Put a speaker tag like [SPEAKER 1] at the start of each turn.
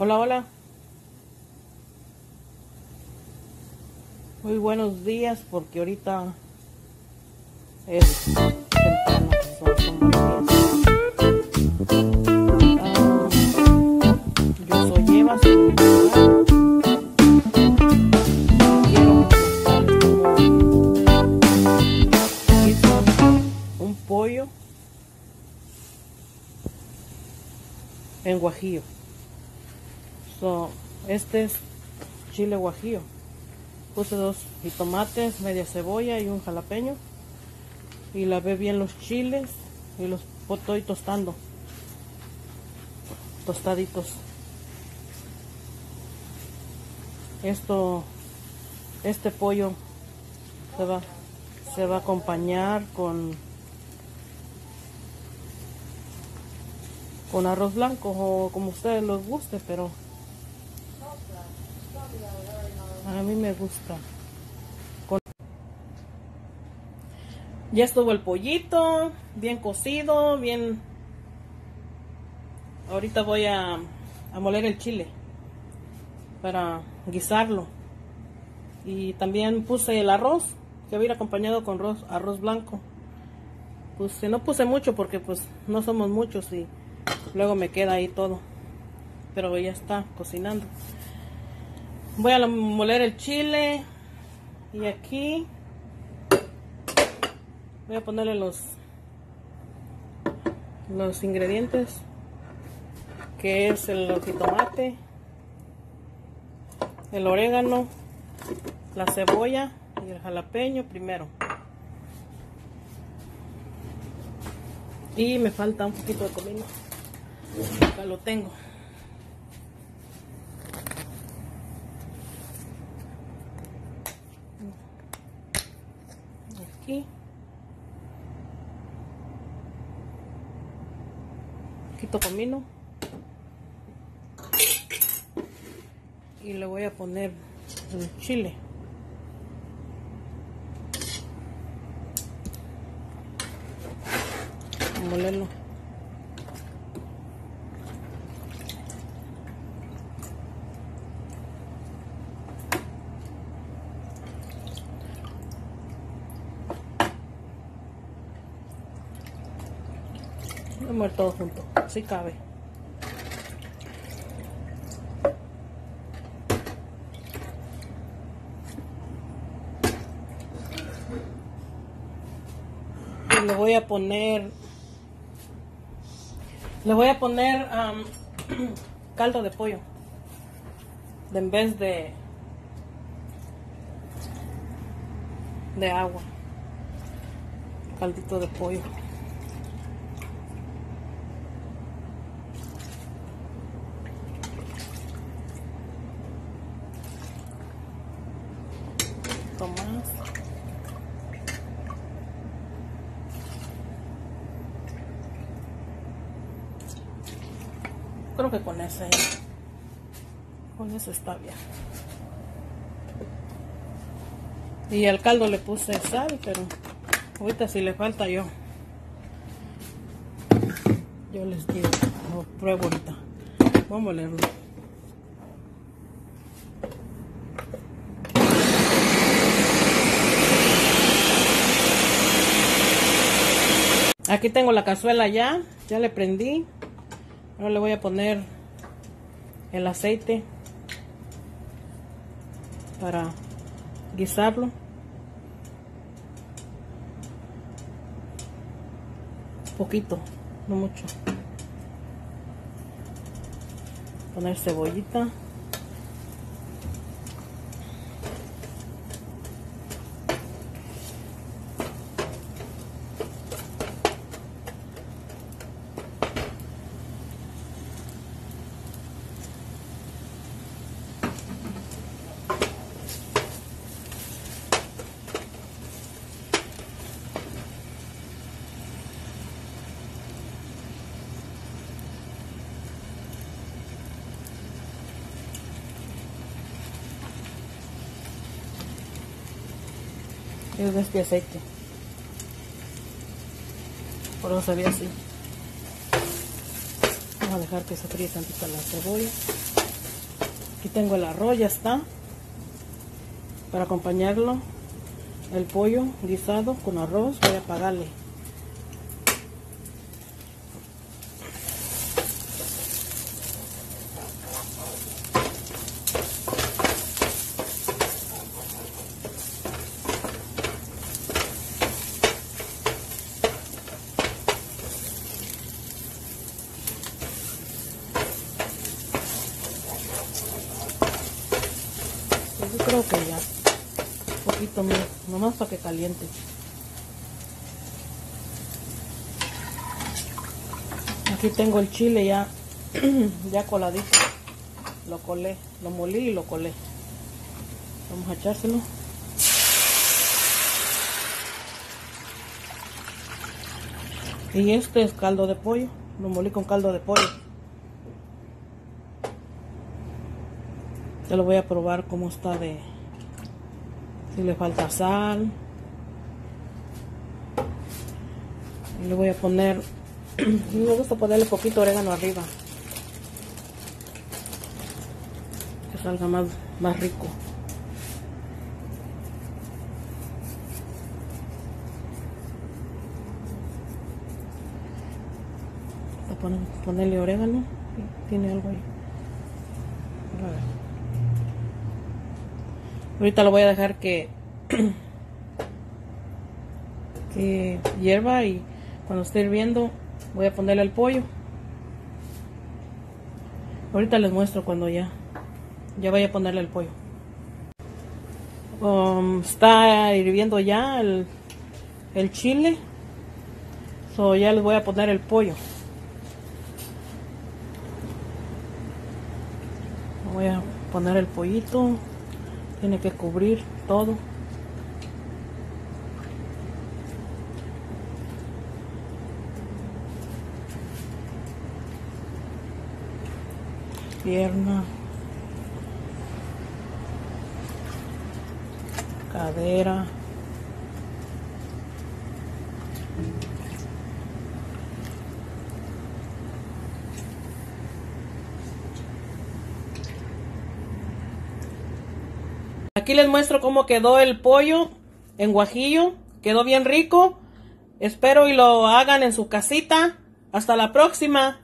[SPEAKER 1] Hola, hola. Muy buenos días porque ahorita es temprano, son como las 10. Ah, yo soy Eva, soy mi mamá. Quiero mostrarles cómo hizo un pollo en guajillo. So, este es chile guajillo. Puse dos jitomates, media cebolla y un jalapeño. Y lavé bien los chiles y los estoy tostando. Tostaditos. Esto, este pollo se va, se va a acompañar con con arroz blanco o como ustedes los guste, pero a mí me gusta. Ya estuvo el pollito, bien cocido, bien... Ahorita voy a, a moler el chile para guisarlo. Y también puse el arroz, que va a ir acompañado con arroz, arroz blanco. Puse, no puse mucho porque pues no somos muchos y luego me queda ahí todo. Pero ya está cocinando. Voy a moler el chile. Y aquí voy a ponerle los los ingredientes que es el jitomate el orégano la cebolla y el jalapeño primero y me falta un poquito de comino acá lo tengo quito comino y le voy a poner el chile Voy a todo junto, si cabe. Le voy a poner, le voy a poner caldo de pollo, de en vez de de agua, caldito de pollo. más. Creo que con ese, con eso está bien. Y al caldo le puse sal, pero ahorita si le falta yo, yo les digo, lo pruebo ahorita. Vamos a leerlo. Aquí tengo la cazuela ya, ya le prendí. Ahora le voy a poner el aceite para guisarlo. Poquito, no mucho. Poner cebollita. Es de este aceite por eso se ve así vamos a dejar que se fríe tantito la cebolla Aquí tengo el arroz, ya está. Para acompañarlo, el pollo guisado con arroz, voy a apagarle. Yo creo que ya. Un poquito más, nomás para que caliente. Aquí tengo el chile ya, ya coladito. Lo colé, lo molí y lo colé. Vamos a echárselo. Y este es caldo de pollo. Lo molí con caldo de pollo. Ya lo voy a probar cómo está de... Si le falta sal. Y le voy a poner... Me gusta ponerle poquito orégano arriba. Que salga más, más rico. Voy a poner- ponerle orégano. Tiene algo ahí. A ver. Ahorita lo voy a dejar que hierva y cuando esté hirviendo voy a ponerle el pollo. Ahorita les muestro cuando ya ya vaya a ponerle el pollo. Um, está hirviendo ya el, el chile. So ya les voy a poner el pollo. Voy a poner el pollito. Tiene que cubrir todo. Pierna. Cadera. Aquí les muestro cómo quedó el pollo en guajillo. Quedó bien rico. Espero y lo hagan en su casita. Hasta la próxima.